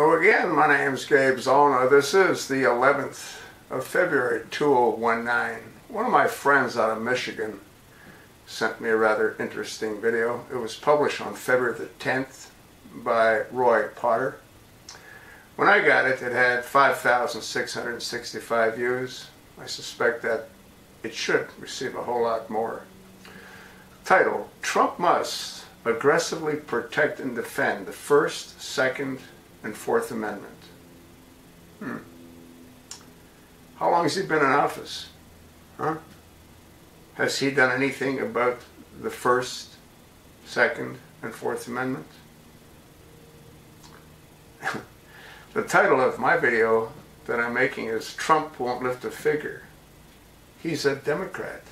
Hello again, my name's Gabe Zolna. This is the 11th of February 2019. One of my friends out of Michigan sent me a rather interesting video. It was published on February the 10th by Roy Potter. When I got it, it had 5,665 views. I suspect that it should receive a whole lot more. Title, Trump must aggressively protect and defend the First, Second, and Fourth Amendment. Hmm. How long has he been in office? Huh? Has he done anything about the First, Second, and Fourth Amendment? the title of my video that I'm making is Trump Won't Lift a Finger. He's a Democrat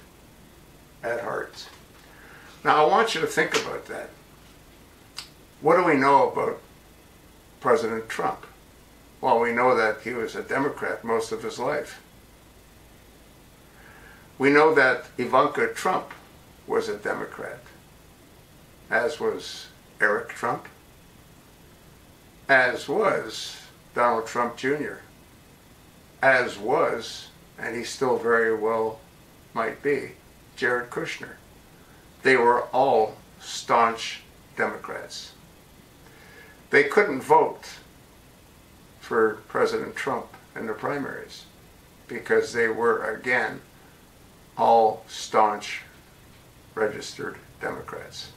at heart. Now I want you to think about that. What do we know about President Trump? Well, we know that he was a Democrat most of his life. We know that Ivanka Trump was a Democrat, as was Eric Trump, as was Donald Trump Jr., as was, and he still very well might be, Jared Kushner. They were all staunch Democrats. They couldn't vote for President Trump in the primaries because they were, again, all staunch registered Democrats.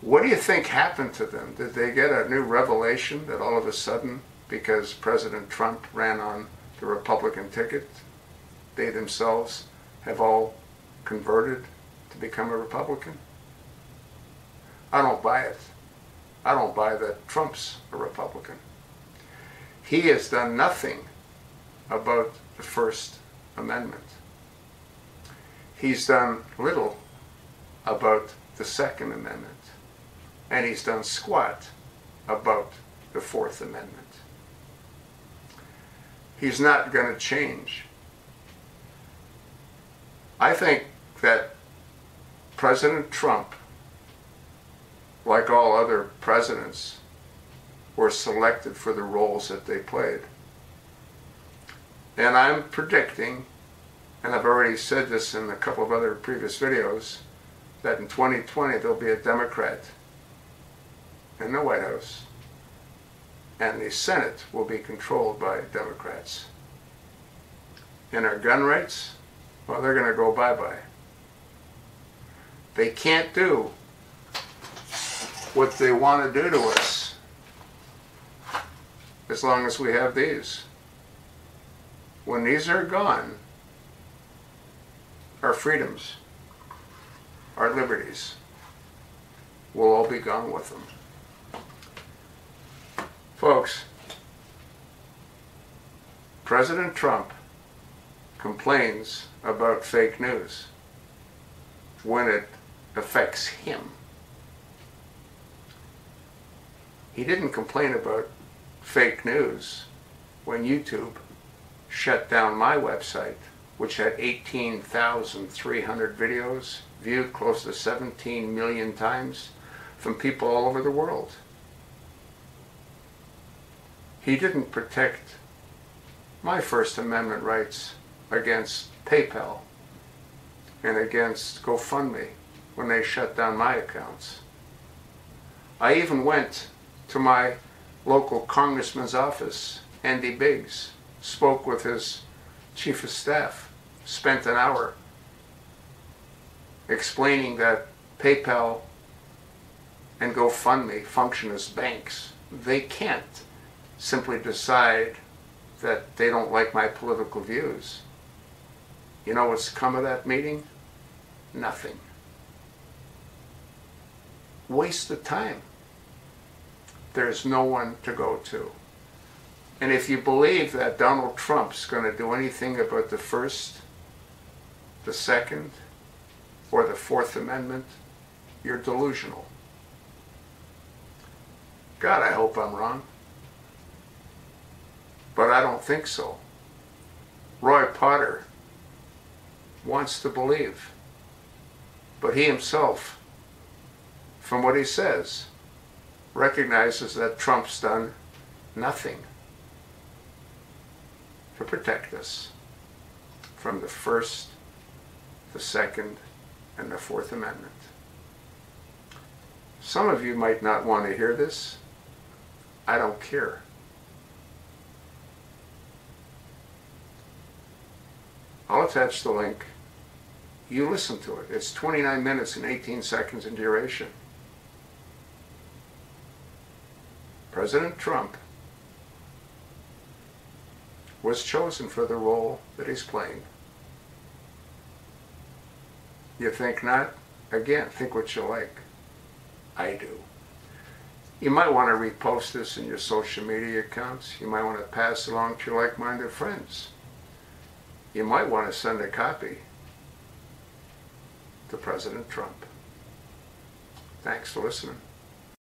What do you think happened to them? Did they get a new revelation that all of a sudden, because President Trump ran on the Republican ticket, they themselves have all converted to become a Republican? I don't buy it. I don't buy that Trump's a Republican. He has done nothing about the First Amendment. He's done little about the Second Amendment. And he's done squat about the Fourth Amendment. He's not going to change. I think that President Trump like all other presidents, were selected for the roles that they played. And I'm predicting, and I've already said this in a couple of other previous videos, that in 2020 there'll be a Democrat in the White House, and the Senate will be controlled by Democrats. And our gun rights, well, they're going to go bye-bye. They can't do what they want to do to us as long as we have these. When these are gone, our freedoms, our liberties, will all be gone with them. Folks, President Trump complains about fake news when it affects him. He didn't complain about fake news when YouTube shut down my website, which had 18,300 videos viewed close to 17 million times from people all over the world. He didn't protect my First Amendment rights against PayPal and against GoFundMe when they shut down my accounts. I even went to my local congressman's office, Andy Biggs, spoke with his chief of staff, spent an hour explaining that PayPal and GoFundMe function as banks. They can't simply decide that they don't like my political views. You know what's come of that meeting? Nothing. Waste of time there's no one to go to. And if you believe that Donald Trump's going to do anything about the First, the Second, or the Fourth Amendment, you're delusional. God, I hope I'm wrong. But I don't think so. Roy Potter wants to believe. But he himself, from what he says, recognizes that Trump's done nothing to protect us from the First, the Second, and the Fourth Amendment. Some of you might not want to hear this. I don't care. I'll attach the link. You listen to it. It's 29 minutes and 18 seconds in duration. President Trump was chosen for the role that he's playing. You think not? Again, think what you like. I do. You might want to repost this in your social media accounts. You might want to pass it along to your like-minded friends. You might want to send a copy to President Trump. Thanks for listening.